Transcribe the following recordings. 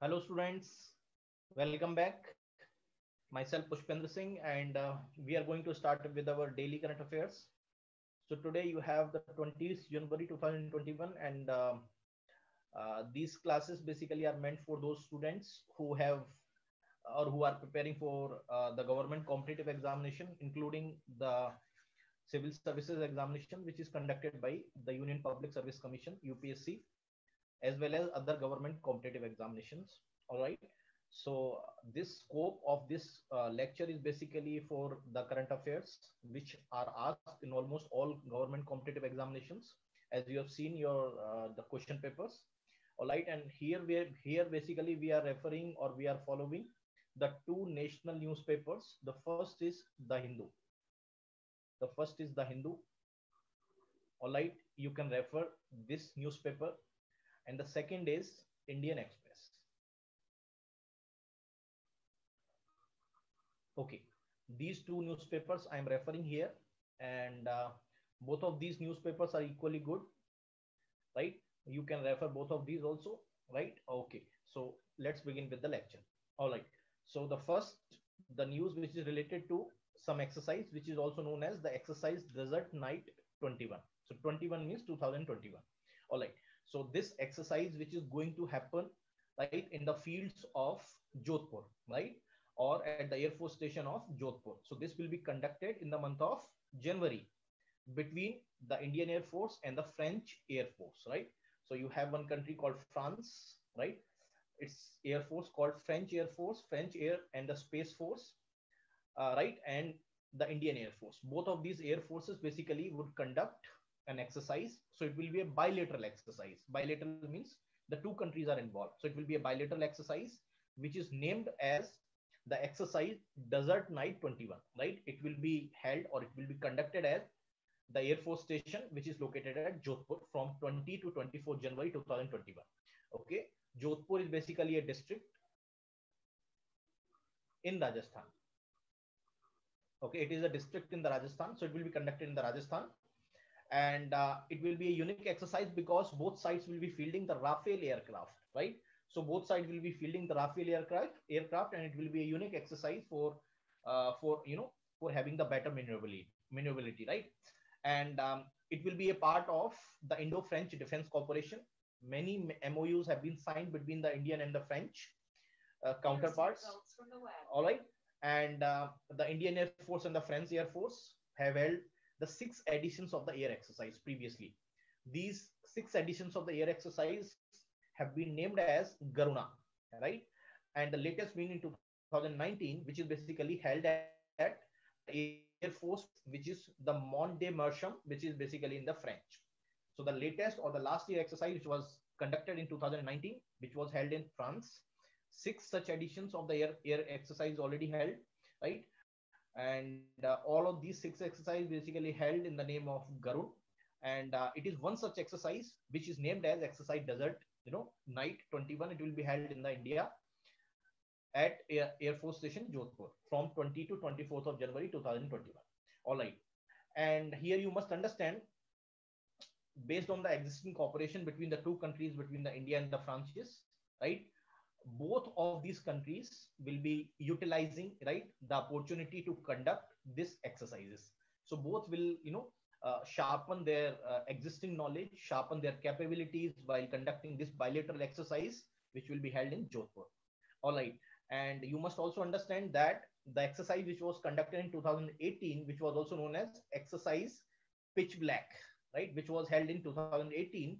Hello, students. Welcome back. Myself Pushpendra Singh, and uh, we are going to start with our daily current affairs. So today you have the 20th January 2021, and uh, uh, these classes basically are meant for those students who have or who are preparing for uh, the government competitive examination, including the civil services examination, which is conducted by the Union Public Service Commission (UPSC), as well as other government competitive examinations. All right. So this scope of this uh, lecture is basically for the current affairs, which are asked in almost all government competitive examinations, as you have seen your uh, the question papers. All right, and here we are, here basically we are referring or we are following the two national newspapers. The first is the Hindu. The first is the Hindu. All right, you can refer this newspaper, and the second is Indian Express. Okay, these two newspapers I am referring here, and uh, both of these newspapers are equally good, right? You can refer both of these also, right? Okay, so let's begin with the lecture. All right, so the first, the news which is related to some exercise, which is also known as the exercise Desert Knight 21. So 21 means 2021. All right, so this exercise which is going to happen right in the fields of Jodhpur, right? or at the Air Force Station of Jodhpur. So this will be conducted in the month of January between the Indian Air Force and the French Air Force, right? So you have one country called France, right? Its Air Force called French Air Force, French Air and the Space Force, uh, right? And the Indian Air Force. Both of these air forces basically would conduct an exercise. So it will be a bilateral exercise. Bilateral means the two countries are involved. So it will be a bilateral exercise, which is named as the exercise Desert Knight 21, right? It will be held or it will be conducted at the Air Force Station, which is located at Jodhpur from 20 to 24 January 2021. Okay, Jodhpur is basically a district in Rajasthan. Okay, it is a district in the Rajasthan, so it will be conducted in the Rajasthan. And uh, it will be a unique exercise because both sides will be fielding the Rafale aircraft, right? So both sides will be fielding the Rafale aircraft, aircraft, and it will be a unique exercise for, uh, for you know, for having the better maneuverability, maneuverability, right? And um, it will be a part of the Indo-French Defense Cooperation. Many MOUs have been signed between the Indian and the French uh, counterparts. All right, and uh, the Indian Air Force and the French Air Force have held the six editions of the air exercise previously. These six editions of the air exercise have been named as Garuda, right? And the latest being in 2019, which is basically held at, Air Force, which is the Mont-de-Marsan, which is basically in the French. So the latest or the last year exercise, which was conducted in 2019, which was held in France. Six such editions of the air, air exercise already held, right? And uh, all of these six exercises basically held in the name of Garun. And uh, it is one such exercise which is named as Exercise Desert you know night 21 it will be held in the india at air, air force station jodhpur from 20 to 24th of january 2021 all right. And here you must understand based on the existing cooperation between the two countries between the india and the francis right both of these countries will be utilizing right the opportunity to conduct this exercises so both will you know uh, sharpen their uh, existing knowledge, sharpen their capabilities while conducting this bilateral exercise, which will be held in Jodhpur. All right. And you must also understand that the exercise which was conducted in 2018, which was also known as exercise pitch black, right, which was held in 2018,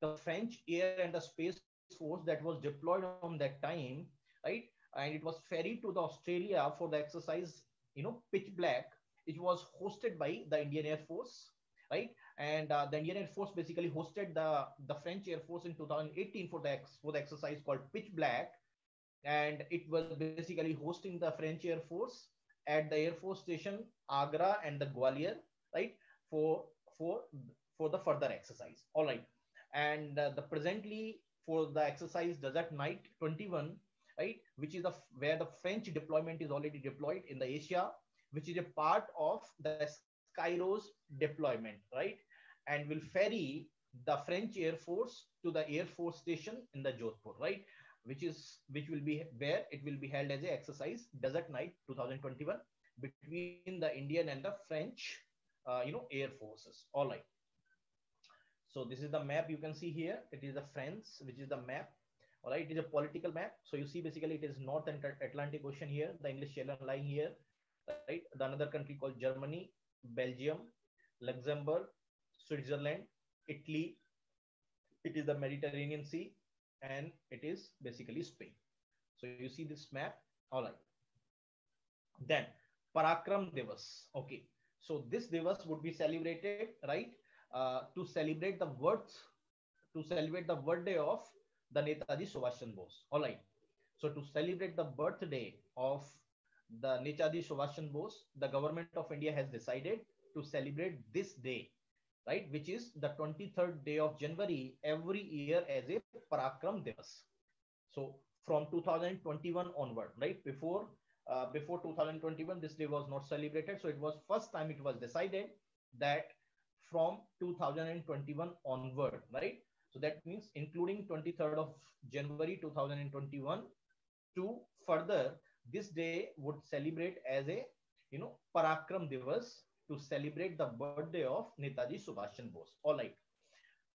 the French air and the space force that was deployed on that time, right, and it was ferried to the Australia for the exercise, you know, pitch black it was hosted by the Indian Air Force, right? And uh, the Indian Air Force basically hosted the, the French Air Force in 2018 for the, ex, for the exercise called Pitch Black. And it was basically hosting the French Air Force at the Air Force Station, Agra and the Gwalior, right? For, for, for the further exercise. All right. And uh, the presently for the exercise Desert Knight 21, right? Which is the, where the French deployment is already deployed in the Asia which is a part of the Skyros deployment, right? And will ferry the French Air Force to the Air Force Station in the Jodhpur, right? which is which will be where it will be held as a exercise Desert Knight 2021 between the Indian and the French, uh, you know, air forces. All right. So this is the map you can see here. It is the France, which is the map. All right, it is a political map. So you see basically it is North Atlantic Ocean here, the English Channel lying here, right? The another country called Germany, Belgium, Luxembourg, Switzerland, Italy. It is the Mediterranean Sea, and it is basically Spain. So you see this map. All right. Then Parakram Divas. Okay. So this Divas would be celebrated, right? Uh, to celebrate the birth, to celebrate the birthday of the Netaji Subhash Bose. All right. So to celebrate the birthday of the Netaji Subhash Bose, the government of India has decided to celebrate this day, right? Which is the 23rd day of January every year as a Parakram Divas. So from 2021 onward, right? Before uh, before 2021, this day was not celebrated. So it was first time it was decided that from 2021 onward, right? So that means including 23rd of January 2021 to further this day would celebrate as a you know Parakram Divas to celebrate the birthday of Netaji Subhash Chandra Bose. All right.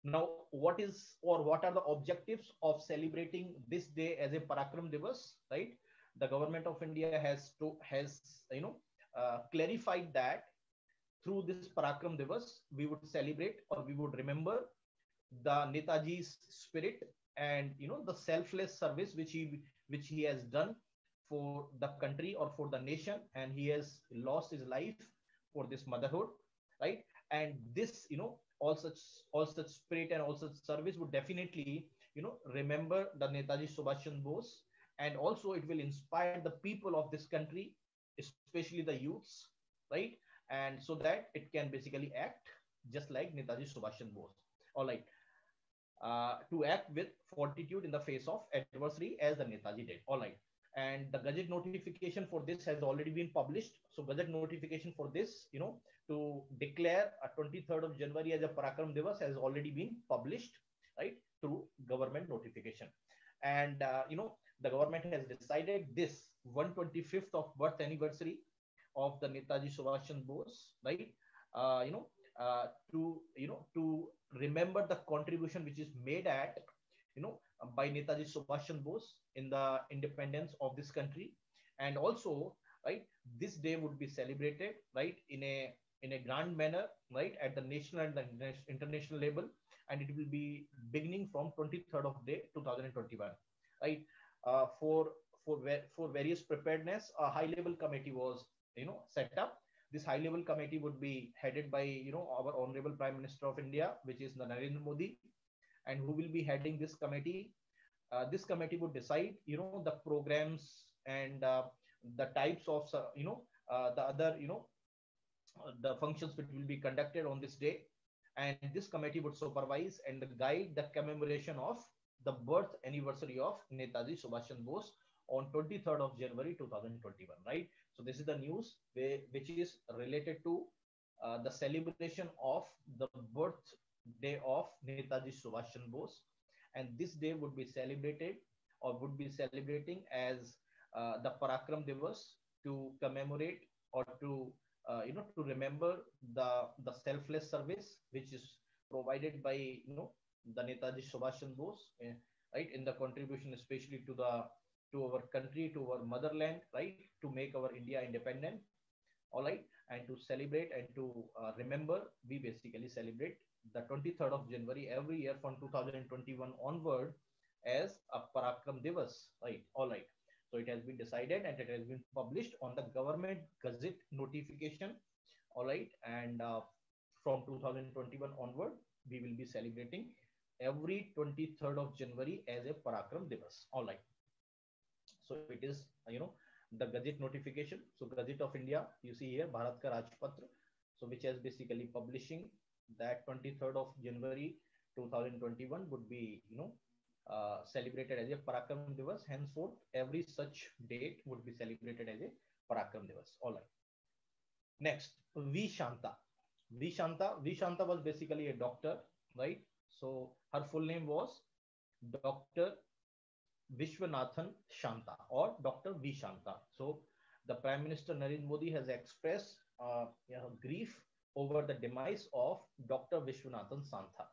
Now, what is or what are the objectives of celebrating this day as a Parakram Divas? Right. The government of India has to has you know uh, clarified that through this Parakram Divas we would celebrate or we would remember the Netaji's spirit and you know the selfless service which he which he has done for the country or for the nation and he has lost his life for this motherhood right? And this you know all such all such spirit and all such service would definitely you know remember the Netaji Subhash Chandra Bose. And also it will inspire the people of this country especially the youths right and so that it can basically act just like Netaji Subhash Chandra Bose all right uh, to act with fortitude in the face of adversity as the Netaji did. All right. And the Gazette notification for this has already been published. So Gazette notification for this, you know, to declare a 23rd of January as a Parakram Divas has already been published, right, through government notification. And, uh, you know, the government has decided this 125th of birth anniversary of the Netaji Subhash Chandra Bose, right, uh, you know, uh, to, you know, to remember the contribution which is made at you know by Netaji Subhash Chandra Bose in the independence of this country. And also right this day would be celebrated right in a in a grand manner right at the national and the international level. And it will be beginning from 23rd of day 2021 right? Uh, for for for various preparedness a high level committee was you know set up. This high level committee would be headed by you know our honorable prime minister of india which is narendra modi and who will be heading this committee. Uh, this committee would decide you know the programs and uh, the types of uh, you know the other you know the functions which will be conducted on this day. And this committee would supervise and guide the commemoration of the birth anniversary of Netaji Subhash Chandra Bose on 23rd of January 2021, right? So this is the news which is related to uh, the celebration of the birthday of Netaji Subhash Chandra Bose. And this day would be celebrated or would be celebrating as uh, the Parakram Divas to commemorate or to, uh, you know, to remember the, the selfless service which is provided by, you know, the Netaji Subhash Chandra Bose, eh, right, in the contribution especially to the to our country, to our motherland, right, to make our India independent, all right, and to celebrate and to uh, remember, we basically celebrate the 23rd of January every year from 2021 onward as a Parakram Divas, right, all right. So it has been decided and it has been published on the government gazette notification, all right, and uh, from 2021 onward, we will be celebrating every 23rd of January as a Parakram Divas, all right. So it is, you know, the Gazette notification. So Gazette of India, you see here, Bharat Ka Rajpatra. So which has basically publishing that 23rd of January 2021 would be, you know, uh, celebrated as a Parakram Divas. Henceforth, every such date would be celebrated as a Parakram Divas. All right. Next, V Shanta. V Shanta. V Shanta was basically a doctor, right? So her full name was Dr. Vishwanathan Shanta or Dr. V. Shanta. So the Prime Minister Narendra Modi has expressed uh, you know, grief over the demise of Dr. Vishwanathan Shanta.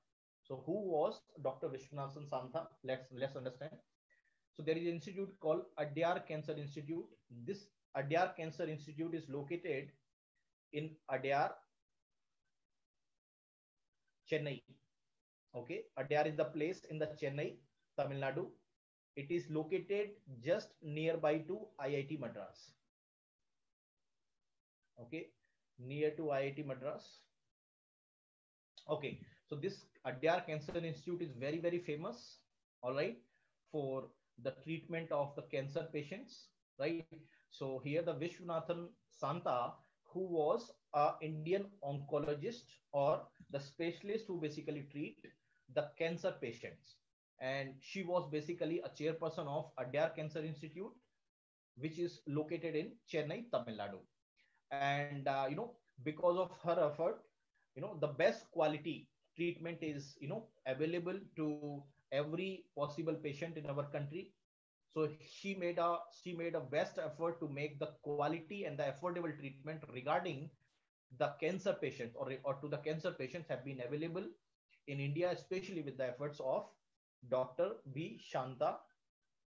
So who was Dr. Vishwanathan Shanta? Let's let's understand. So there is an institute called Adyar Cancer Institute. This Adyar Cancer Institute is located in Adyar, Chennai. Okay, Adyar is the place in the Chennai, Tamil Nadu. It is located just nearby to IIT Madras. Okay, near to IIT Madras. Okay, so this Adyar Cancer Institute is very, very famous, all right, for the treatment of the cancer patients, right? So here the Vishwanathan Shanta, who was a Indian oncologist or the specialist who basically treat the cancer patients. And she was basically a chairperson of Adyar Cancer Institute, which is located in Chennai, Tamil Nadu. And, uh, you know, because of her effort, you know, the best quality treatment is, you know, available to every possible patient in our country so she made a she made a best effort to make the quality and the affordable treatment regarding the cancer patients or, or to the cancer patients have been available in India, especially with the efforts of Dr. V. Shanta,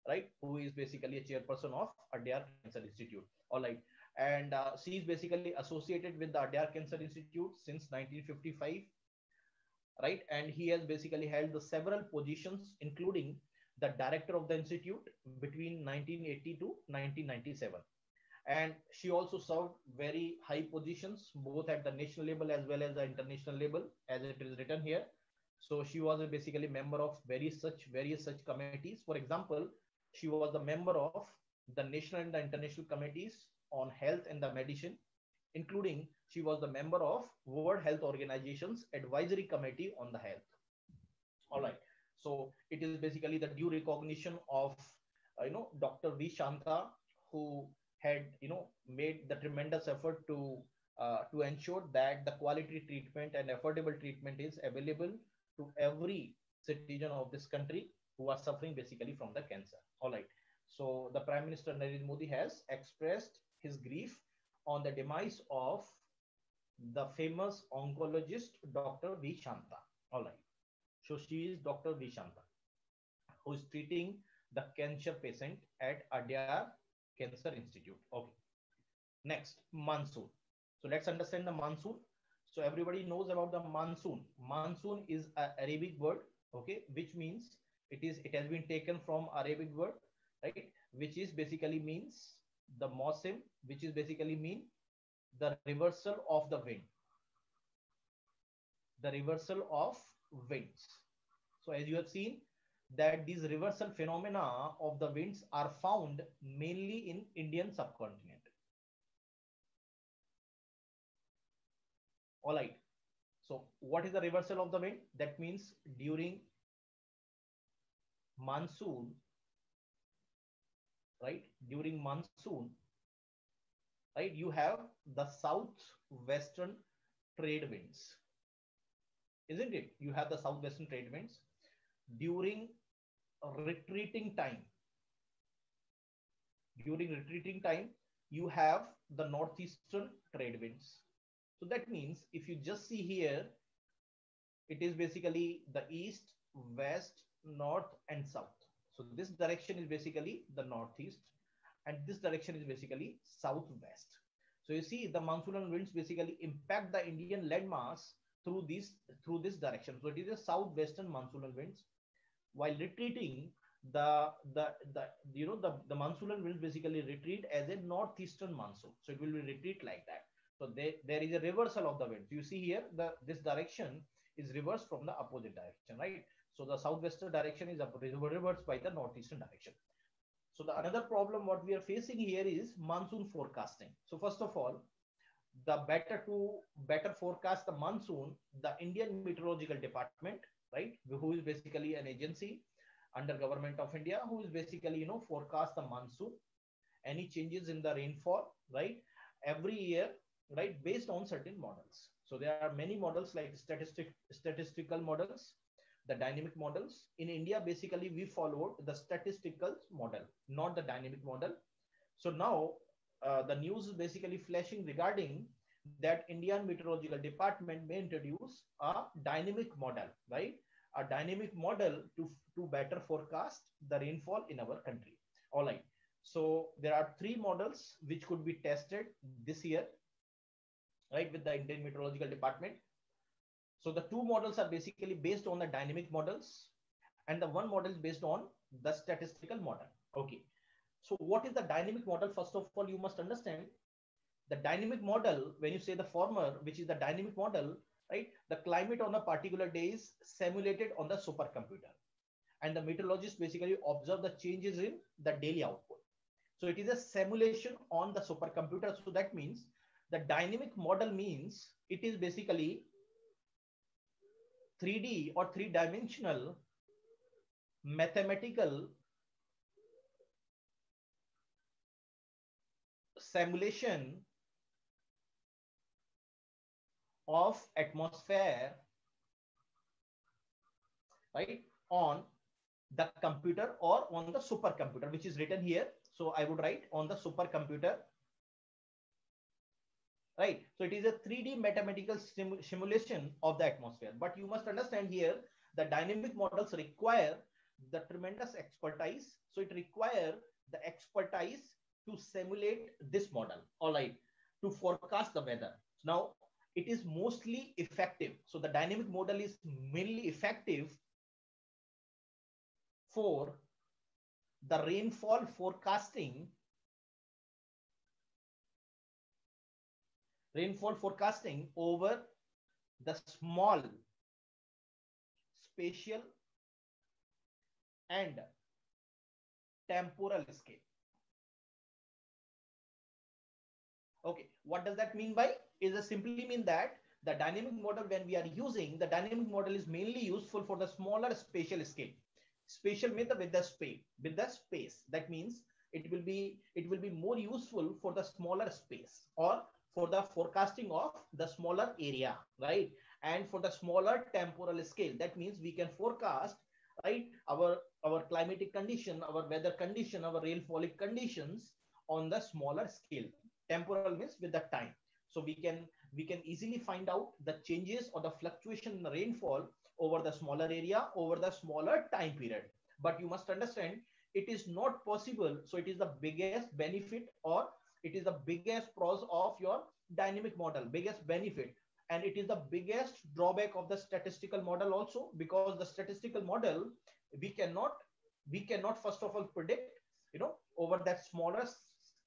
right, who is basically a chairperson of Adyar Cancer Institute. All right. And uh, she is basically associated with the Adyar Cancer Institute since 1955, right? And he has basically held the several positions, including the director of the institute between 1980 to 1997 and she also served very high positions both at the national level as well as the international level as it is written here so she was a basically member of various such various such committees for example she was the member of the national and the international committees on health and the medicine including she was the member of world health organization's advisory committee on the health all right so it is basically the due recognition of, uh, you know, Dr. V. Shanta, who had, you know, made the tremendous effort to uh, to ensure that the quality treatment and affordable treatment is available to every citizen of this country who are suffering basically from the cancer. All right. So the Prime Minister Narendra Modi has expressed his grief on the demise of the famous oncologist Dr. V. Shanta. All right. So she is Dr. V. Shanta, who is treating the cancer patient at Adyar Cancer Institute. Okay. Next, monsoon. So let's understand the monsoon. So everybody knows about the monsoon. Monsoon is an Arabic word, okay, which means it is it has been taken from Arabic word, right, which is basically means the mosim, which is basically mean the reversal of the wind. The reversal of winds. So as you have seen that these reversal phenomena of the winds are found mainly in Indian subcontinent. All right. So what is the reversal of the wind? That means during monsoon, right? During monsoon, right? You have the southwestern trade winds isn't it? You have the southwestern trade winds during retreating time. During retreating time, you have the northeastern trade winds. So that means if you just see here, it is basically the east, west, north, and south. So this direction is basically the northeast, and this direction is basically southwest. So you see the monsoonal winds basically impact the Indian landmass through this through this direction. So it is a southwestern monsoonal winds. While retreating, the the the you know the the monsoonal winds basically retreat as a northeastern monsoon. So it will be retreat like that. So there, there is a reversal of the winds. You see here the this direction is reversed from the opposite direction, right? So the southwestern direction is reversed by the northeastern direction. So the another problem what we are facing here is monsoon forecasting. So first of all, the better to better forecast the monsoon, the Indian Meteorological Department, right, who is basically an agency under government of India, who is basically you know forecast the monsoon, any changes in the rainfall, right, every year, right, based on certain models. So there are many models like statistic statistical models, the dynamic models. In India, basically, we followed the statistical model, not the dynamic model. So now uh, the news is basically flashing regarding that Indian Meteorological Department may introduce a dynamic model, right? A dynamic model to, to better forecast the rainfall in our country. All right. So there are three models which could be tested this year, right, with the Indian Meteorological Department. So the two models are basically based on the dynamic models, and the one model is based on the statistical model. Okay. So what is the dynamic model? First of all, you must understand the dynamic model, when you say the former, which is the dynamic model, right? The climate on a particular day is simulated on the supercomputer. And the meteorologist basically observe the changes in the daily output. So it is a simulation on the supercomputer. So that means the dynamic model means it is basically 3D or three dimensional mathematical simulation of atmosphere right on the computer or on the supercomputer which is written here. So i would write on the supercomputer right? So it is a 3d mathematical sim simulation of the atmosphere. But you must understand here the dynamic models require the tremendous expertise. So it require the expertise to simulate this model all right to forecast the weather. Now it is mostly effective. So the dynamic model is mainly effective for the rainfall forecasting rainfall forecasting over the small spatial and temporal scale. Okay what does that mean by? Is a simply mean that the dynamic model when we are using the dynamic model is mainly useful for the smaller spatial scale. Spatial means with the space with the space. That means it will be it will be more useful for the smaller space or for the forecasting of the smaller area right and for the smaller temporal scale that means we can forecast right our our climatic condition our weather condition our rainfallic conditions on the smaller scale temporal means with the time so we can we can easily find out the changes or the fluctuation in the rainfall over the smaller area over the smaller time period. But you must understand it is not possible. So it is the biggest benefit or it is the biggest pros of your dynamic model, biggest benefit. And it is the biggest drawback of the statistical model also because the statistical model, we cannot, we cannot first of all predict, you know, over that smaller,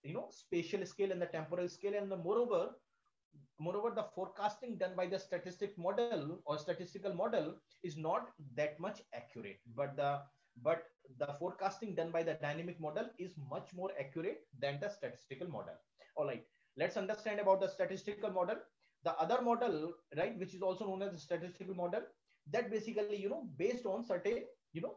you know, spatial scale and the temporal scale. And the moreover, moreover the forecasting done by the statistic model or statistical model is not that much accurate but the but the forecasting done by the dynamic model is much more accurate than the statistical model. All right let's understand about the statistical model. The other model right which is also known as the statistical model that basically you know based on certain you know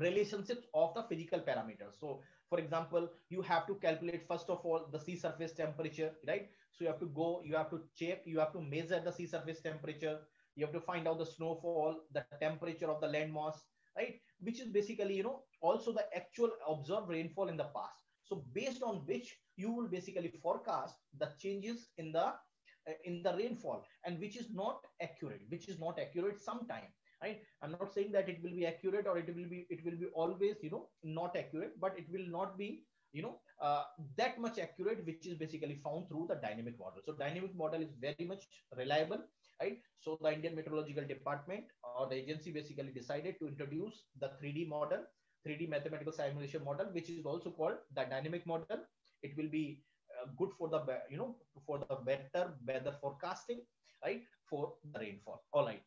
relationships of the physical parameters. So for example you have to calculate first of all the sea surface temperature right? So you have to go, you have to check, you have to measure the sea surface temperature. You have to find out the snowfall, the temperature of the land mass, right? Which is basically, you know, also the actual observed rainfall in the past. So based on which you will basically forecast the changes in the uh, in the rainfall and which is not accurate, which is not accurate sometime right i'm not saying that it will be accurate or it will be it will be always you know not accurate but it will not be you know uh, that much accurate which is basically found through the dynamic model so dynamic model is very much reliable right? So the indian meteorological department or the agency basically decided to introduce the 3d model 3d mathematical simulation model which is also called the dynamic model. It will be uh, good for the you know for the better weather forecasting right? For the rainfall. All right.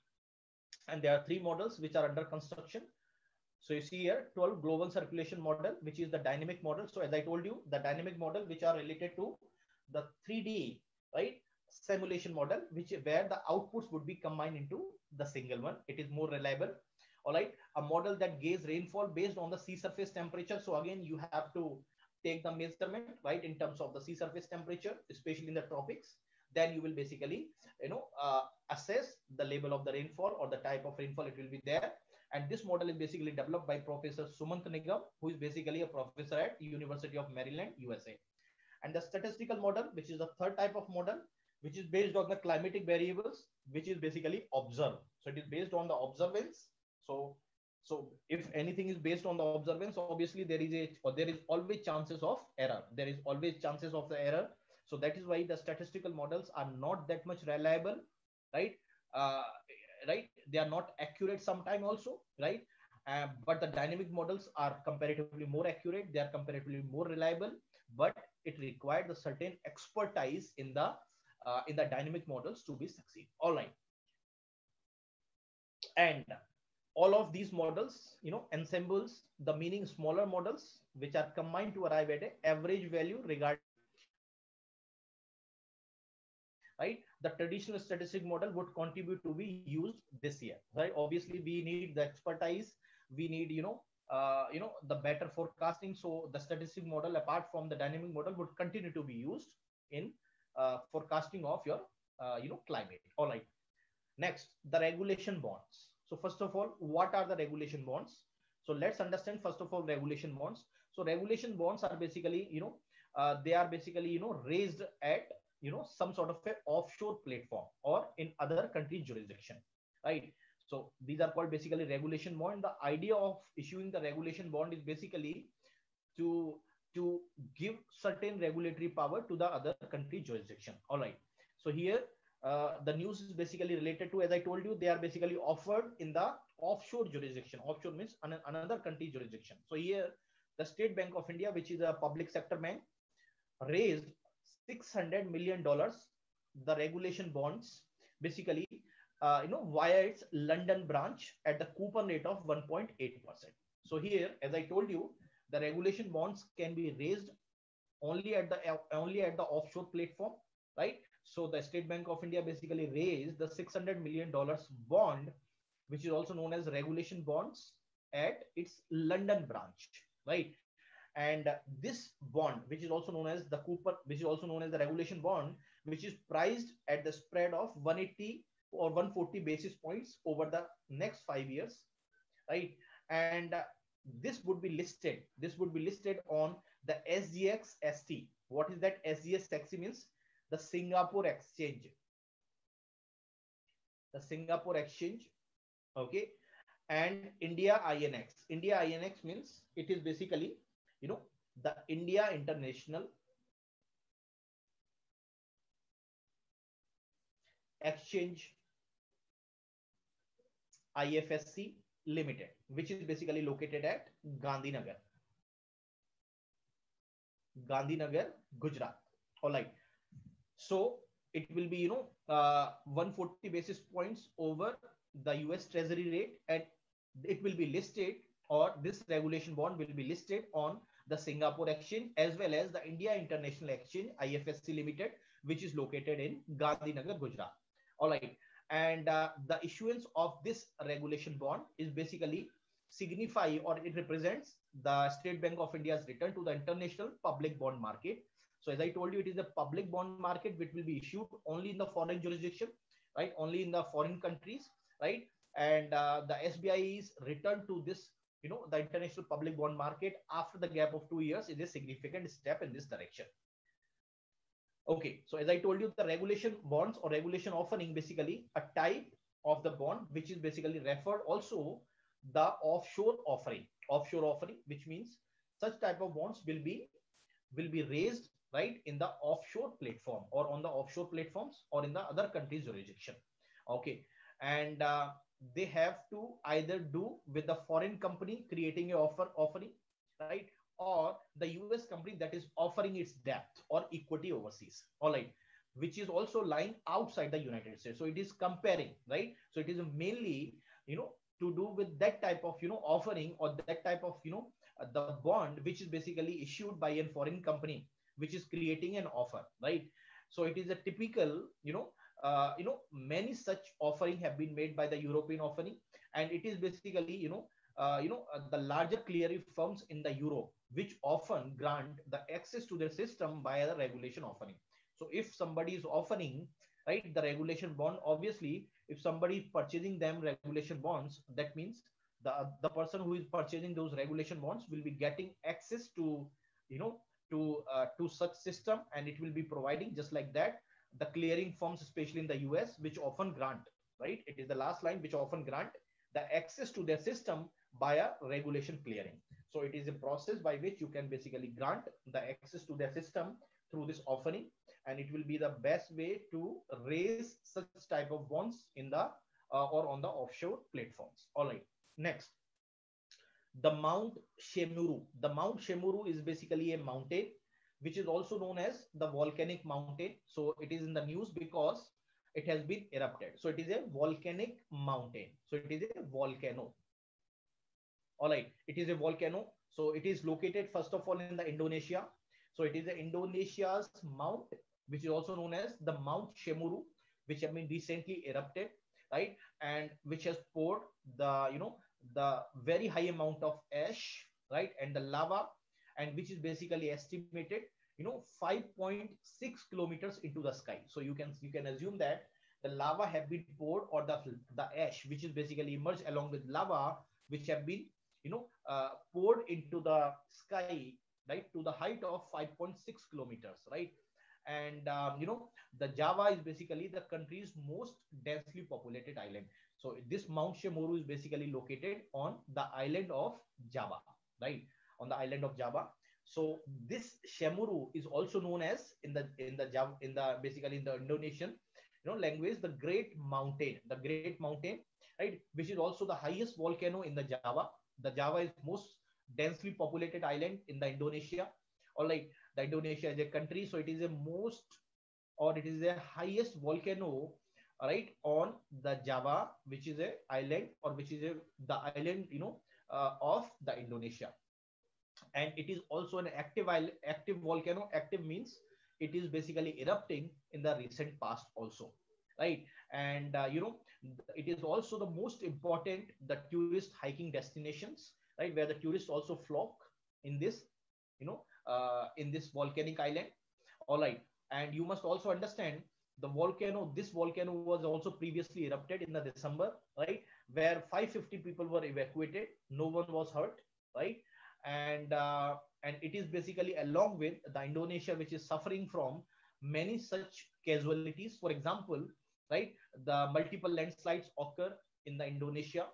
And there are three models which are under construction. So you see here 12 global circulation model, which is the dynamic model. So as I told you, the dynamic model, which are related to the 3D, right? Simulation model, which where the outputs would be combined into the single one. It is more reliable. All right. A model that gauges rainfall based on the sea surface temperature. So again, you have to take the measurement, right? In terms of the sea surface temperature, especially in the tropics. then you will basically you know uh, assess the level of the rainfall or the type of rainfall it will be there and this model is basically developed by professor sumant nigam who is basically a professor at university of maryland usa and the statistical model which is the third type of model which is based on the climatic variables which is basically observed. So it is based on the observance. So so if anything is based on the observance obviously there is a or there is always chances of error. There is always chances of the error. So that is why the statistical models are not that much reliable right? Uh, right? They are not accurate sometime also right? Uh, but the dynamic models are comparatively more accurate. They are comparatively more reliable but it required a certain expertise in the uh, in the dynamic models to be succeed. All right. And all of these models you know ensembles the meaning smaller models which are combined to arrive at an average value regarding right? The traditional statistic model would contribute to be used this year right? Obviously we need the expertise. We need you know uh, you know the better forecasting. So the statistic model apart from the dynamic model would continue to be used in uh, forecasting of your uh, you know climate. All right. Next the regulation bonds. So first of all what are the regulation bonds? So let's understand first of all regulation bonds. So regulation bonds are basically you know uh, they are basically you know raised at you know some sort of a offshore platform or in other country jurisdiction right? So these are called basically regulation bond. The idea of issuing the regulation bond is basically to to give certain regulatory power to the other country jurisdiction. All right. So here uh, the news is basically related to as i told you they are basically offered in the offshore jurisdiction. Offshore means an, another country jurisdiction. So here the state bank of india which is a public sector bank raised 600 million dollars the regulation bonds basically uh, you know via its london branch at the coupon rate of 1.8 percent. So here as i told you the regulation bonds can be raised only at the only at the offshore platform right? So the state bank of india basically raised the 600 million dollars bond which is also known as regulation bonds at its london branch right? And this bond which is also known as the cooper which is also known as the regulation bond which is priced at the spread of 180 or 140 basis points over the next 5 years right? And this would be listed this would be listed on the sgx st what is that sgx st means? The singapore exchange. The singapore exchange okay? And india inx india inx means it is basically you know the india international exchange ifsc limited which is basically located at gandhinagar gandhinagar gujarat all right so it will be you know uh, 140 basis points over the us treasury rate and it will be listed or this regulation bond will be listed on the Singapore Exchange as well as the India International Exchange IFSC Limited, which is located in Gandhinagar, Gujarat. All right. And uh, the issuance of this regulation bond is basically signify or it represents the State Bank of India's return to the international public bond market. So as I told you, it is a public bond market which will be issued only in the foreign jurisdiction, right? Only in the foreign countries, right? And uh, the SBI is returned to this you know the international public bond market after the gap of two years is a significant step in this direction okay so as i told you the regulation bonds or regulation offering basically a type of the bond which is basically referred also the offshore offering. Offshore offering which means such type of bonds will be will be raised right in the offshore platform or on the offshore platforms or in the other countries jurisdiction. Okay and uh, they have to either do with the foreign company creating a offer offering right or the us company that is offering its debt or equity overseas all right which is also lying outside the united states. So it is comparing right? So it is mainly you know to do with that type of you know offering or that type of you know the bond which is basically issued by a foreign company which is creating an offer right? So it is a typical you know uh, you know many such offering have been made by the european offering. And it is basically you know you know uh, the larger clearing firms in the europe which often grant the access to their system via the regulation offering So if somebody is offering, right, the regulation bond, obviously, if somebody is purchasing them regulation bonds, that means the the person who is purchasing those regulation bonds will be getting access to, you know, to uh, to such system, and it will be providing just like that the clearing firms, especially in the US, which often grant, right? It is the last line which often grant the access to their system via regulation clearing. So it is a process by which you can basically grant the access to their system through this offering, and it will be the best way to raise such type of bonds in the uh, or on the offshore platforms. All right, next. The Mount Semeru. The Mount Semeru is basically a mountain which is also known as the volcanic mountain. So it is in the news because it has been erupted. So it is a volcanic mountain. So it is a volcano. All right, it is a volcano. So it is located first of all in the Indonesia. So it is the Indonesia's mount, which is also known as the Mount Semeru, which have been recently erupted, right? And which has poured the, you know, the very high amount of ash, right? And the lava and which is basically estimated you know 5.6 kilometers into the sky so you can you can assume that the lava have been poured or the the ash which is basically emerged along with lava which have been you know uh, poured into the sky right to the height of 5.6 kilometers right and um, you know the java is basically the country's most densely populated island so this mount Semeru is basically located on the island of java right on the island of Java. So this Semeru is also known as in the in the Java in the basically in the Indonesian you know language the Great Mountain, the Great Mountain, right? Which is also the highest volcano in the Java. The Java is most densely populated island in the Indonesia. Or like the Indonesia is a country, so it is a most or it is the highest volcano right on the Java, which is a island or which is a the island you know uh, of the Indonesia. And it is also an active active volcano. Active means it is basically erupting in the recent past also right? And uh, you know it is also the most important the tourist hiking destinations right? Where the tourists also flock in this you know uh, in this volcanic island. All right. And you must also understand the volcano this volcano was also previously erupted in the december right? Where 550 people were evacuated. No one was hurt right? And uh, and it is basically along with the Indonesia which is suffering from many such casualties. For example, right, the multiple landslides occur in the Indonesia.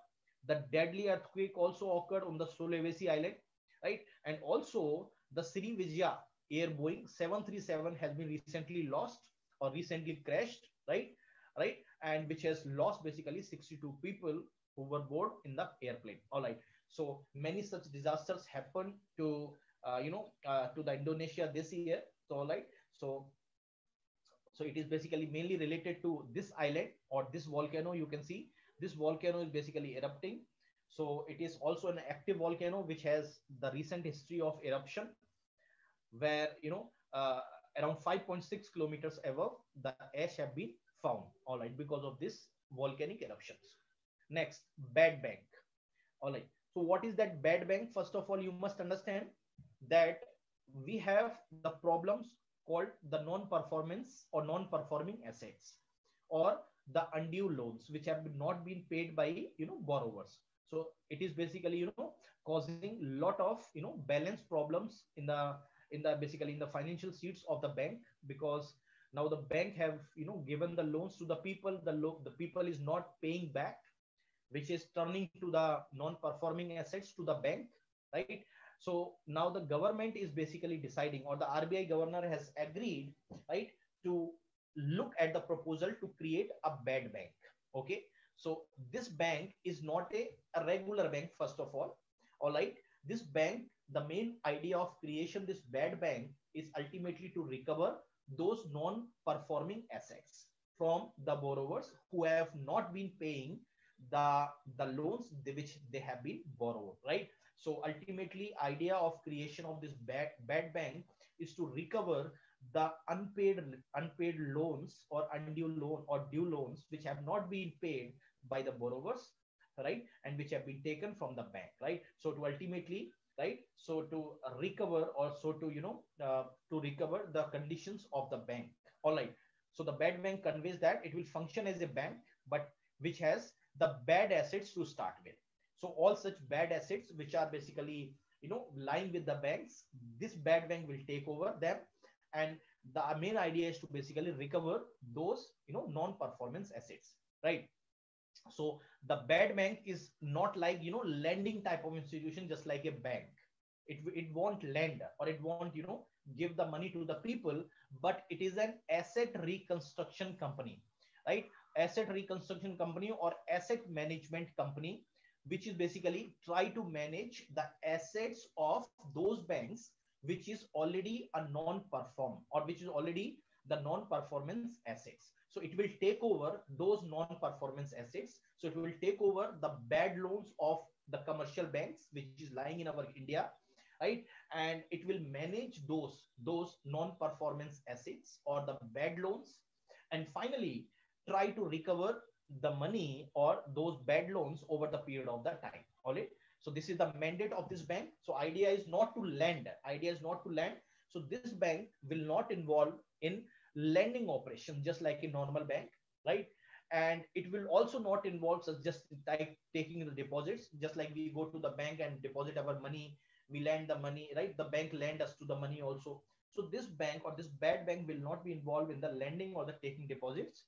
The deadly earthquake also occurred on the Sulawesi Island, right, and also the Sriwijaya Air Boeing 737 has been recently lost or recently crashed, right, right, and which has lost basically 62 people who were board in the airplane. All right. So many such disasters happen to uh, you know uh, to the Indonesia this year. So like so so it is basically mainly related to this island or this volcano. You can see this volcano is basically erupting. So it is also an active volcano which has the recent history of eruption, where you know uh, around 5.6 kilometers above the ash have been found. All right, because of this volcanic eruptions. Next, bad bank. All right. So what is that bad bank? First of all, you must understand that we have the problems called the non-performance or non-performing assets or the undue loans which have not been paid by you know borrowers so it is basically you know causing lot of you know balance problems in the in the basically in the financial sheets of the bank because now the bank have you know given the loans to the people the lo- the people is not paying back which is turning to the non-performing assets to the bank, right? So now the government is basically deciding, or the RBI governor has agreed, right, to look at the proposal to create a bad bank. Okay. So this bank is not a, a regular bank, first of all. All right. This bank, the main idea of creation this bad bank is ultimately to recover those non-performing assets from the borrowers who have not been paying the the loans they, which they have been borrowed right so ultimately idea of creation of this bad bad bank is to recover the unpaid unpaid loans or undue loan or due loans which have not been paid by the borrowers right and which have been taken from the bank right so to ultimately right so to recover or so to you know uh, to recover the conditions of the bank All right. So the bad bank conveys that it will function as a bank, but which has the bad assets to start with. So all such bad assets, which are basically, you know, lying with the banks, this bad bank will take over them. And the main idea is to basically recover those, you know, non-performance assets, right? So the bad bank is not like, you know, lending type of institution, just like a bank. It, it won't lend or it won't, you know, give the money to the people, but it is an asset reconstruction company, right? Asset reconstruction company or asset management company, which is basically try to manage the assets of those banks which is already a non-perform or which is already the non-performance assets. So it will take over those non-performance assets. So it will take over the bad loans of the commercial banks, which is lying in our India, right? And it will manage those, those non-performance assets or the bad loans. And finally, try to recover the money or those bad loans over the period of the time. All right. So this is the mandate of this bank. So idea is not to lend. Idea is not to lend. So this bank will not involve in lending operation just like a normal bank, right? And it will also not involve just like taking the deposits, just like we go to the bank and deposit our money, we lend the money, right? The bank lend us to the money also. So this bank or this bad bank will not be involved in the lending or the taking deposits,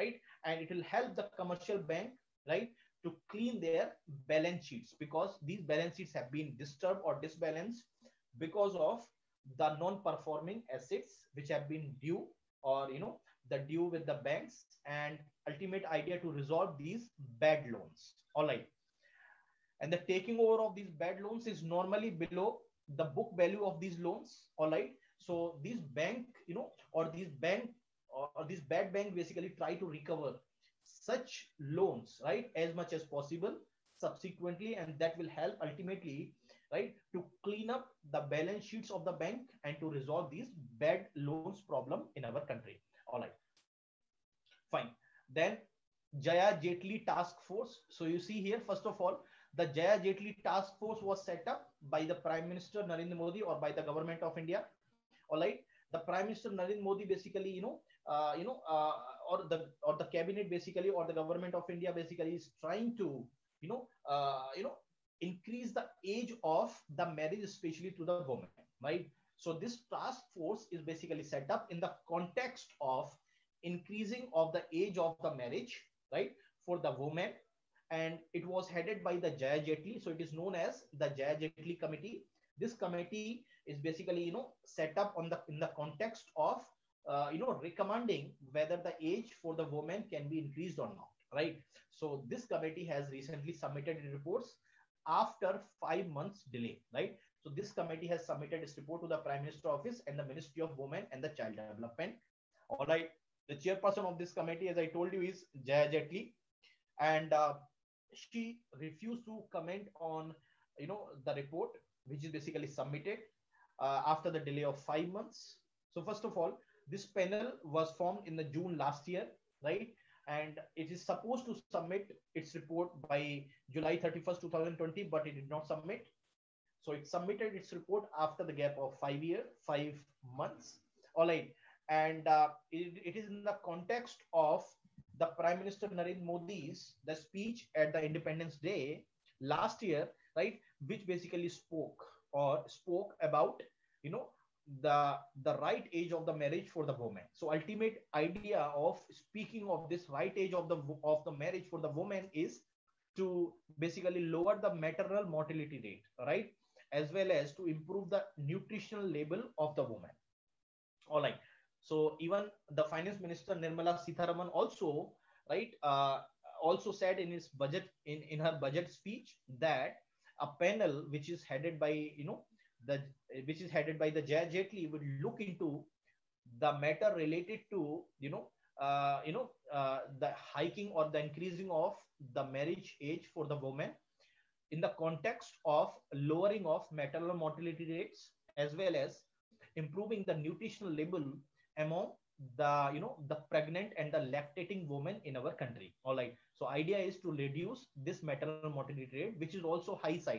right? And it will help the commercial bank, right, to clean their balance sheets because these balance sheets have been disturbed or disbalanced because of the non-performing assets which have been due or you know the due with the banks and ultimate idea to resolve these bad loans. All right. And the taking over of these bad loans is normally below the book value of these loans. All right. So these bank you know or these bank or these bad bank basically try to recover such loans right as much as possible subsequently and that will help ultimately right to clean up the balance sheets of the bank and to resolve these bad loans problem in our country. All right. Fine. Then jaya jetli task force. So you see here first of all the jaya jetli task force was set up by the prime minister narendra modi or by the government of india. All right. The prime minister narendra modi basically you know uh, you know uh, or the or the cabinet basically or the government of india basically is trying to you know uh, you know increase the age of the marriage, especially to the woman, right? So this task force is basically set up in the context of increasing of the age of the marriage, right, for the woman. And it was headed by the Jaya Jetli. So it is known as the Jaya Jetli Committee. This committee is basically, you know, set up on the in the context of, uh, you know, recommending whether the age for the woman can be increased or not, right? So this committee has recently submitted reports after five months delay, right? So this committee has submitted its report to the Prime Minister Office and the Ministry of Women and the Child Development. All right. The chairperson of this committee, as I told you, is Jaya Jetli. And uh, she refused to comment on, you know, the report, which is basically submitted uh, after the delay of five months. So first of all, this panel was formed in the June last year, right? and it is supposed to submit its report by July 31st, 2020, but it did not submit. So it submitted its report after the gap of five year, five months. All right. And uh, it, it is in the context of the Prime Minister Narendra Modi's the speech at the Independence Day last year, right, which basically spoke or spoke about, you know, the the right age of the marriage for the woman. So ultimate idea of speaking of this right age of the of the marriage for the woman is to basically lower the maternal mortality rate right? As well as to improve the nutritional label of the woman. All right. So even the finance minister nirmala sitharaman also right uh, also said in his budget in in her budget speech that a panel which is headed by you know the which is headed by the Jaya Jetli would look into the matter related to you know uh, you know uh, the hiking or the increasing of the marriage age for the woman in the context of lowering of maternal mortality rates as well as improving the nutritional label among the you know the pregnant and the lactating women in our country. All right. So idea is to reduce this maternal mortality rate which is also high side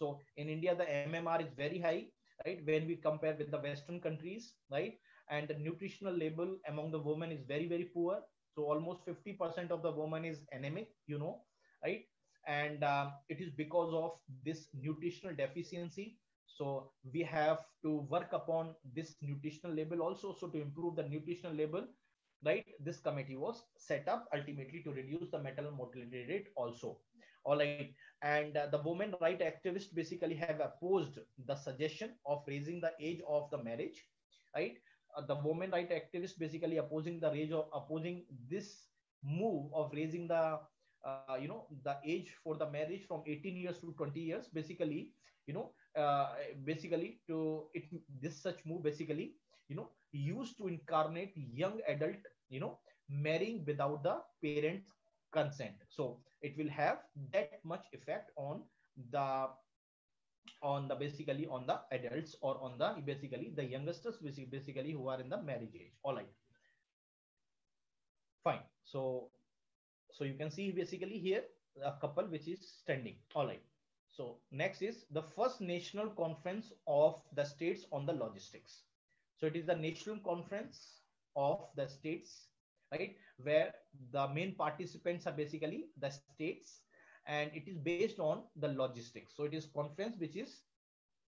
so in India, the MMR is very high, right? When we compare with the Western countries, right? and the nutritional label among the women is very very poor. So almost 50% of the woman is anemic you know right? And um, it is because of this nutritional deficiency. So we have to work upon this nutritional label also so to improve the nutritional label right? This committee was set up ultimately to reduce the maternal mortality rate also all right. And uh, the women right activists basically have opposed the suggestion of raising the age of the marriage right? Uh, the women right activists basically opposing the age of opposing this move of raising the uh, you know the age for the marriage from 18 years to 20 years basically you know uh, basically to it this such move basically you know used to incarnate young adult you know marrying without the parents consent. So it will have that much effect on the on the basically on the adults or on the basically the youngsters basically who are in the marriage age. All right. Fine. So so you can see basically here a couple which is standing. All right. So next is the first national conference of the states on the logistics. So it is the national conference of the states right where the main participants are basically the states and it is based on the logistics. So it is conference which is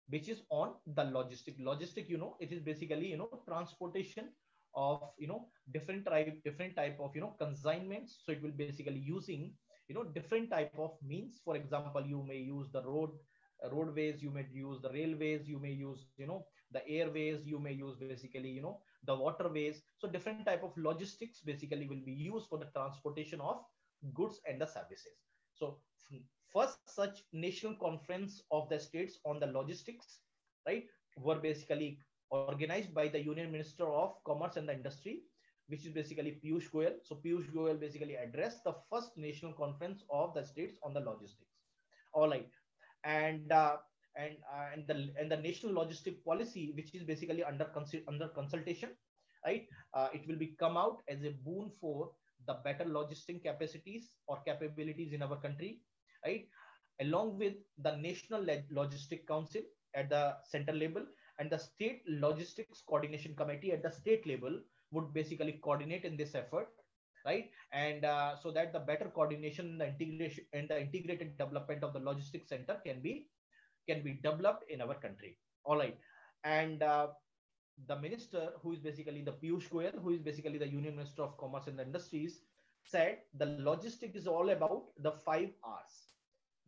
which is on the logistic. Logistic you know it is basically you know transportation of you know different type different type of you know consignments. So it will basically using you know different type of means. For example you may use the road roadways you may use the railways you may use you know the airways you may use basically you know the waterways so different type of logistics basically will be used for the transportation of goods and the services so first such national conference of the states on the logistics right were basically organized by the Union Minister of Commerce and the Industry, which is basically Piyush Goyal. So Piyush Goyal basically addressed the first national conference of the states on the logistics. All right, and uh, and uh, and the and the national logistic policy, which is basically under under consultation, right? Uh, it will be come out as a boon for the better logistic capacities or capabilities in our country, right? Along with the National Logistic Council at the center level and the state logistics coordination committee at the state level would basically coordinate in this effort right and uh, so that the better coordination the integration and the integrated development of the logistics center can be can be developed in our country. All right. And uh, the minister who is basically the Piyush Goyal who is basically the union minister of commerce and industries said the logistic is all about the 5 R's.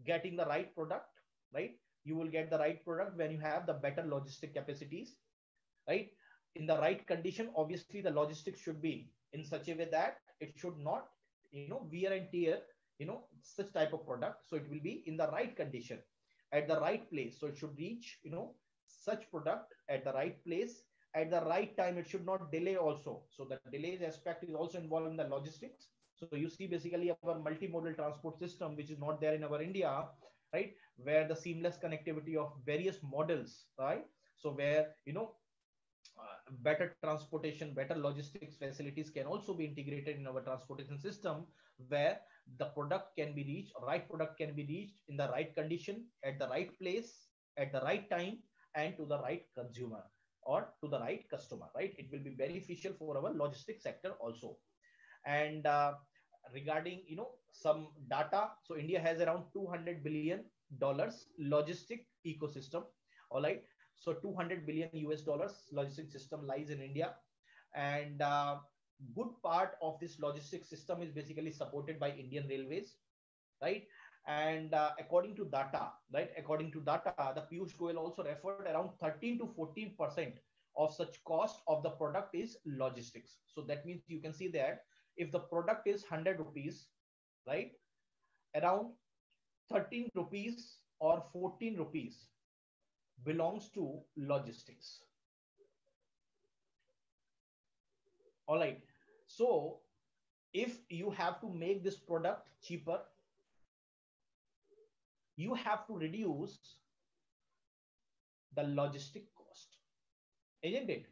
Getting the right product right? You will get the right product when you have the better logistic capacities right? In the right condition obviously the logistics should be in such a way that it should not you know wear and tear you know such type of product. So it will be in the right condition at the right place. So it should reach you know such product at the right place at the right time. It should not delay also. So the delays aspect is also involved in the logistics. So you see basically our multimodal transport system which is not there in our india right? Where the seamless connectivity of various models right? So where you know uh, better transportation better logistics facilities can also be integrated in our transportation system where the product can be reached right product can be reached in the right condition at the right place at the right time and to the right consumer or to the right customer right? It will be beneficial for our logistics sector also. And uh, regarding you know some data so india has around 200 billion dollars logistic ecosystem all right? So 200 billion us dollars logistic system lies in india. And uh, good part of this logistic system is basically supported by indian railways right and uh, according to data right according to data the piyush goyal also referred around 13 to 14 percent of such cost of the product is logistics so that means you can see that if the product is 100 rupees right around 13 rupees or 14 rupees belongs to logistics. All right. So if you have to make this product cheaper, you have to reduce the logistic cost, isn't it?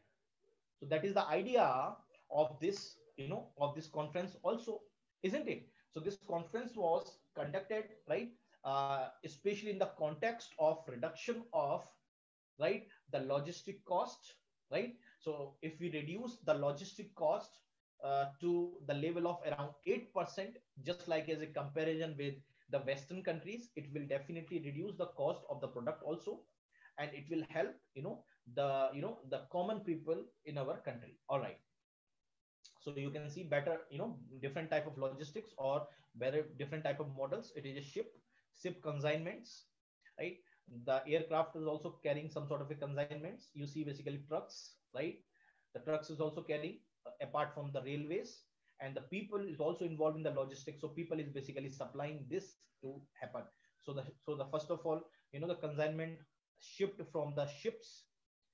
So that is the idea of this, you know, of this conference also, isn't it? So this conference was conducted, right? uh, especially in the context of reduction of right the logistic cost right So if we reduce the logistic cost uh, to the level of around 8%, just like as a comparison with the Western countries, it will definitely reduce the cost of the product also. And it will help, you know, the, you know, the common people in our country. All right. So you can see better, you know, different type of logistics or better different type of models. It is a ship, ship consignments, right? The aircraft is also carrying some sort of a consignments. You see basically trucks, right? The trucks is also carrying apart from the railways and the people is also involved in the logistics. So people is basically supplying this to happen. So the so the first of all, you know, the consignment shipped from the ships,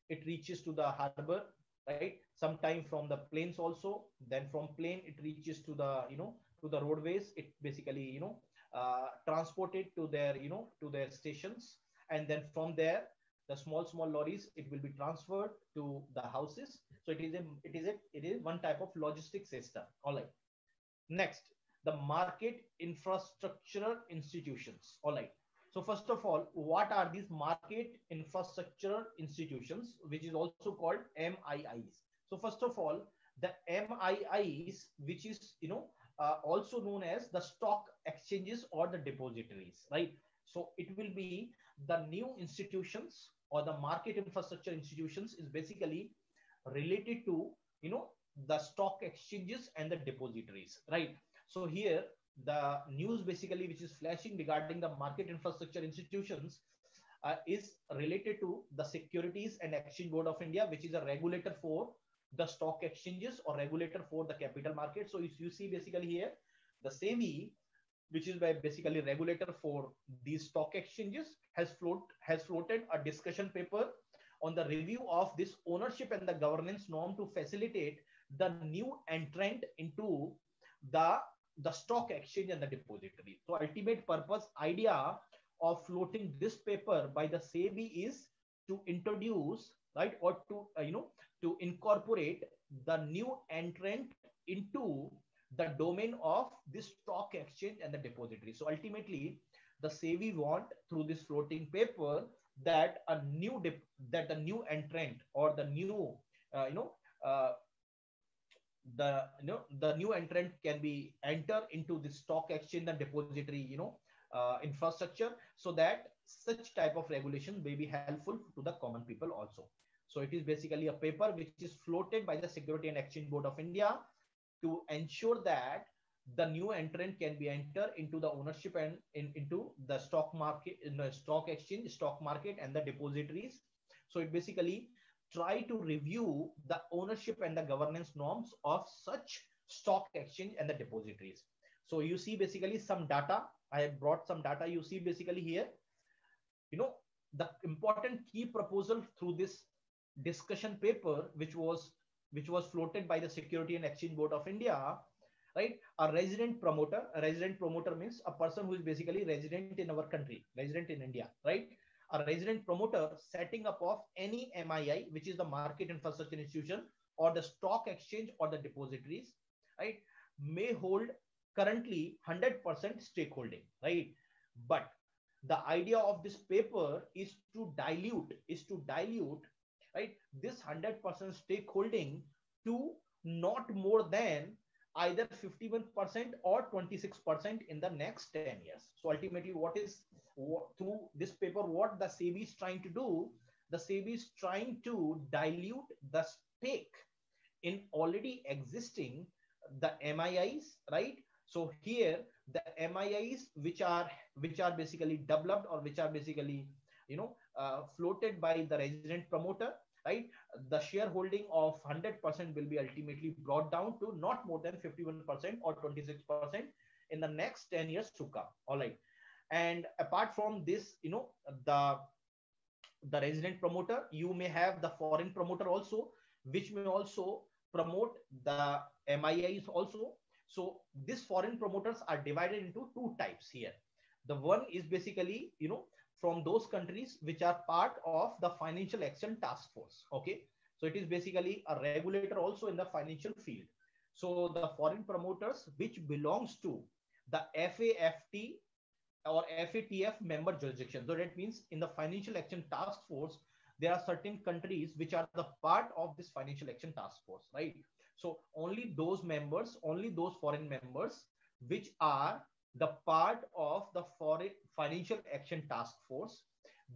it reaches to the harbor, right? Sometime from the planes also. Then from plane it reaches to the you know to the roadways. It basically you know uh, transported to their you know to their stations, and then from there the small small lorries it will be transferred to the houses so it is a it is a it is one type of logistic system. All right. Next the market infrastructure institutions. All right. So first of all what are these market infrastructure institutions which is also called miis so first of all the miis which is you know uh, also known as the stock exchanges or the depositories right? So it will be the new institutions or the market infrastructure institutions is basically related to you know the stock exchanges and the depositories right? So here the news basically which is flashing regarding the market infrastructure institutions uh, is related to the securities and exchange board of india which is a regulator for the stock exchanges or regulator for the capital market. So if you see basically here the SEBI which is basically regulator for these stock exchanges has float has floated a discussion paper on the review of this ownership and the governance norm to facilitate the new entrant into the the stock exchange and the depository so ultimate purpose idea of floating this paper by the SEBI is to introduce right or to uh, you know to incorporate the new entrant into the domain of this stock exchange and the depository. So ultimately, the SEBI want through this floating paper that a new dip that the new entrant or the new uh, you know uh, the you know the new entrant can be enter into the stock exchange and depository you know uh, infrastructure so that such type of regulation may be helpful to the common people also. So it is basically a paper which is floated by the security and exchange board of india to ensure that the new entrant can be entered into the ownership and in, into the stock market in the stock exchange stock market and the depositories. So it basically try to review the ownership and the governance norms of such stock exchange and the depositories. So you see basically some data. I have brought some data. You see basically here you know the important key proposal through this discussion paper which was which was floated by the Security and Exchange Board of India, right? A resident promoter, a resident promoter means a person who is basically resident in our country, resident in India, right? A resident promoter setting up of any MII, which is the market infrastructure institution or the stock exchange or the depositories, right? May hold currently 100% stakeholding, right? But the idea of this paper is to dilute, is to dilute right this 100% stakeholding to not more than either 51% or 26% in the next 10 years. So ultimately what is what, through this paper what the SEBI is trying to do the SEBI is trying to dilute the stake in already existing the MIIs right? So here the MIIs which are which are basically developed or which are basically you know uh, floated by the resident promoter right? The shareholding of 100% will be ultimately brought down to not more than 51% or 26% in the next 10 years to come all right? And apart from this you know the the resident promoter you may have the foreign promoter also which may also promote the MIIs also. So these foreign promoters are divided into two types here. The one is basically you know from those countries which are part of the financial action task force okay? So it is basically a regulator also in the financial field. So the foreign promoters which belongs to the FAFT or FATF member jurisdiction. So that means in the financial action task force there are certain countries which are the part of this financial action task force, right? So only those members, only those foreign members which are the part of the foreign financial action task force,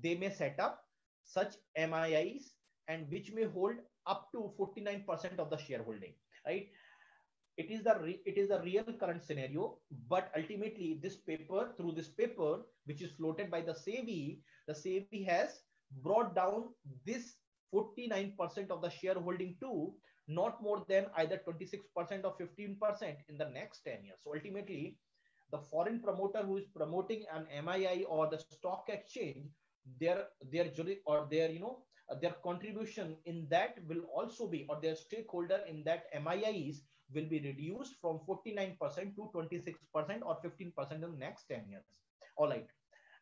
they may set up such MIIs and which may hold up to 49% of the shareholding, right? It is the re- it is the real current scenario, but ultimately this paper through this paper which is floated by the SEBI, the SEBI has brought down this 49% of the shareholding to not more than either 26% or 15% in the next 10 years. So ultimately, the foreign promoter who is promoting an MII or the stock exchange, their their jury or their you know their contribution in that will also be or their stakeholder in that MIIs will be reduced from 49% to 26% or 15% in the next 10 years. All right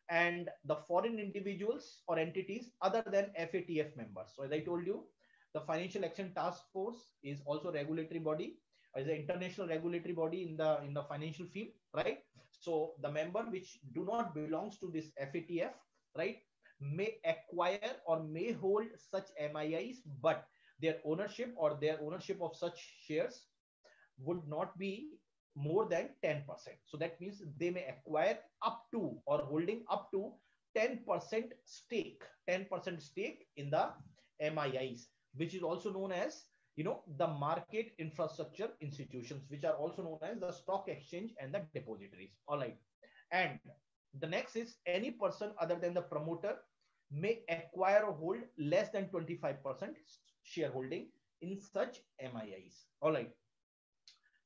and the foreign individuals or entities other than FATF members. So as I told you, the Financial Action Task Force is also regulatory body, is an international regulatory body in the in the financial field, right? So the member which do not belongs to this FATF, right, may acquire or may hold such MIIs, but their ownership or their ownership of such shares would not be more than 10%. So that means they may acquire up to or holding up to 10% stake, 10% stake in the MIIs, which is also known as you know the market infrastructure institutions, which are also known as the stock exchange and the depositories. All right. And the next is any person other than the promoter may acquire or hold less than 25% shareholding in such MIIs. All right.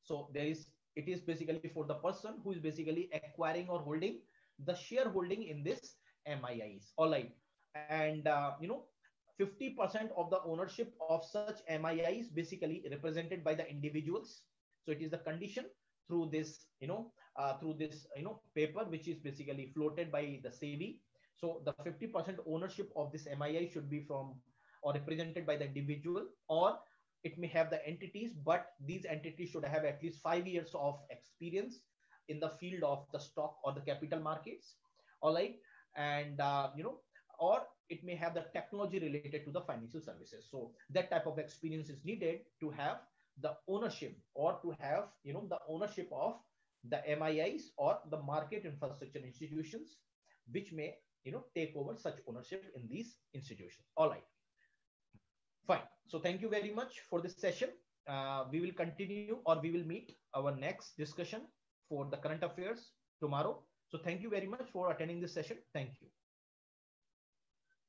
So there is it is basically for the person who is basically acquiring or holding the shareholding in this MIIs. All right. And, uh, you know, 50% of the ownership of such MIIs basically represented by the individuals. So it is the condition through this, you know, uh, through this, you know, paper, which is basically floated by the SEBI. So the 50% ownership of this MII should be from or represented by the individual or it may have the entities, but these entities should have at least five years of experience in the field of the stock or the capital markets. All right. And, uh, you know, or it may have the technology related to the financial services. So that type of experience is needed to have the ownership or to have, you know, the ownership of the MIIs or the market infrastructure institutions, which may, you know, take over such ownership in these institutions. All right. Fine. So thank you very much for this session. Uh, we will continue or we will meet our next discussion for the current affairs tomorrow. So thank you very much for attending this session. Thank you.